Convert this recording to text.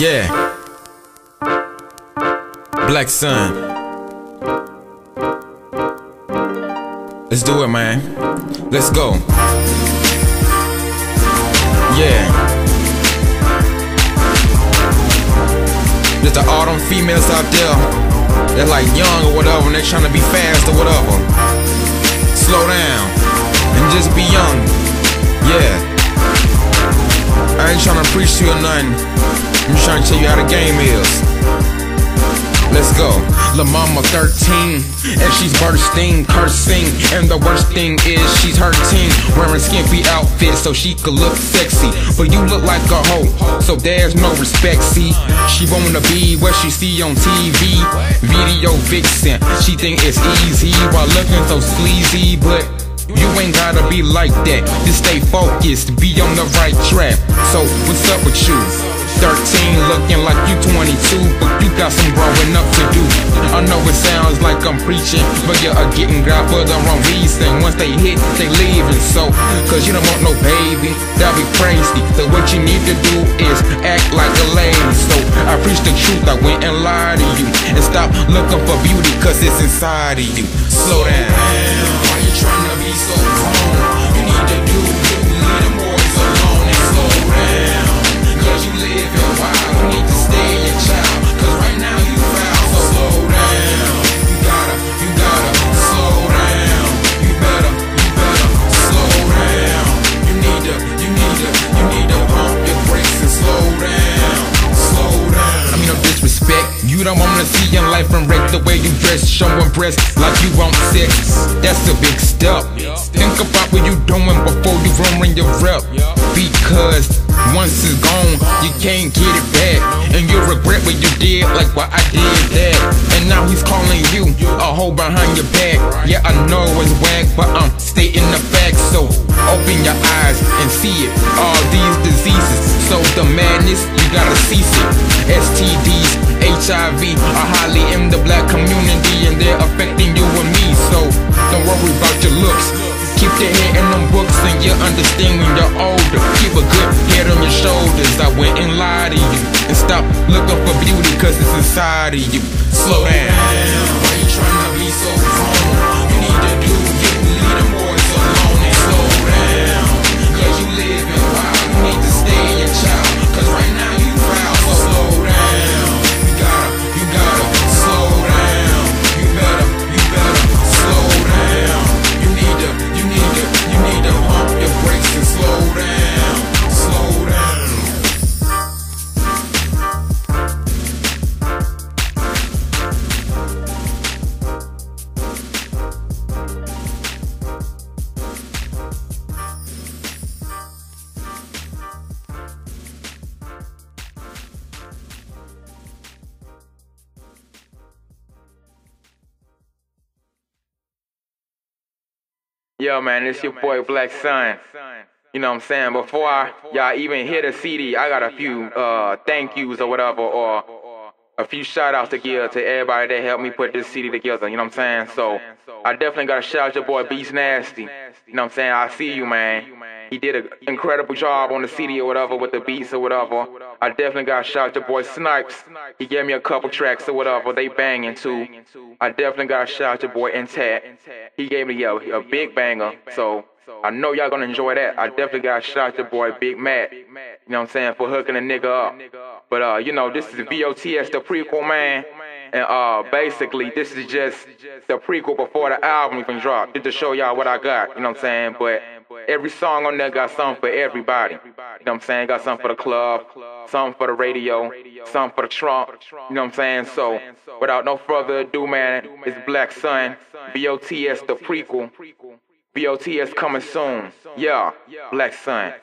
Yeah. Black Sun. Let's do it, man. Let's go. Yeah. There's the them females out there. They're like young or whatever, and they're trying to be fast or whatever. Slow down just be young. Yeah. I ain't trying to preach to you or nothing. I'm just trying to tell you how the game is. Let's go. La Mama 13, and she's bursting, cursing. And the worst thing is she's hurting, wearing skimpy outfits so she could look sexy. But you look like a hoe, so there's no respect. See, she wanna be what she see on TV, video vixen. She think it's easy while looking so sleazy, but. You ain't gotta be like that. Just stay focused, be on the right track. So, what's up with you? 13, looking like you 22, but you got some growing up to do. I know it sounds like I'm preaching, but you're getting got for the wrong reason. Once they hit, they leaving. So, cause you don't want no baby, that'd be crazy. So, what you need to do is act like a lady. So, I preach the truth, I went and lied to you. And stop looking for beauty, cause it's inside of you. Slow down. Trying to be so grown? You see your life and wreck the way you dress, showing breasts like you want sex. That's a big step. Think about what you doing before you ruin your rep. Because once it's gone, you can't get it back. And you regret what you did, like why I did that. And now he's calling you a hoe behind your back. Yeah, I know it's whack, but I'm stating the facts. So open your eyes and see it. All these diseases. So the madness, you gotta cease it. STDs, HIV are highly in the black community and they're affecting you and me. So don't worry about your looks. Keep your head in them books and you understand when you're older. Keep a good head on your shoulders. I went and lied to you. And stop looking for beauty cause it's inside of you. Slow down. Why you trying to be so grown? Yo, man, it's your boy Black Sun. You know what I'm saying? Before I, y'all even hear the CD, I got a few uh, thank yous or whatever, or a few shout outs to give to everybody that helped me put this CD together. You know what I'm saying? So I definitely got to shout out your boy Beast Nasty. You know what I'm saying? I see you, man. He did an incredible job on the CD or whatever with the beats or whatever. I definitely got out your boy Snipes. He gave me a couple tracks or whatever. They banging too. I definitely got out your boy Intact. He gave me a, a big banger. So I know y'all gonna enjoy that. I definitely got out your boy Big Matt. You know what I'm saying? For hooking a nigga up. But uh, you know, this is VOTS, the prequel, man. And uh, basically, this is just the prequel before the album even dropped, just to show y'all what I got. You know what I'm saying? But every song on there got something for everybody. You know what I'm saying? Got something for the club, something for the radio, something for the trunk. You know what I'm saying? So, without no further ado, man, it's Black Sun, BOTS the prequel. BOTS coming soon. Yeah, Black Sun.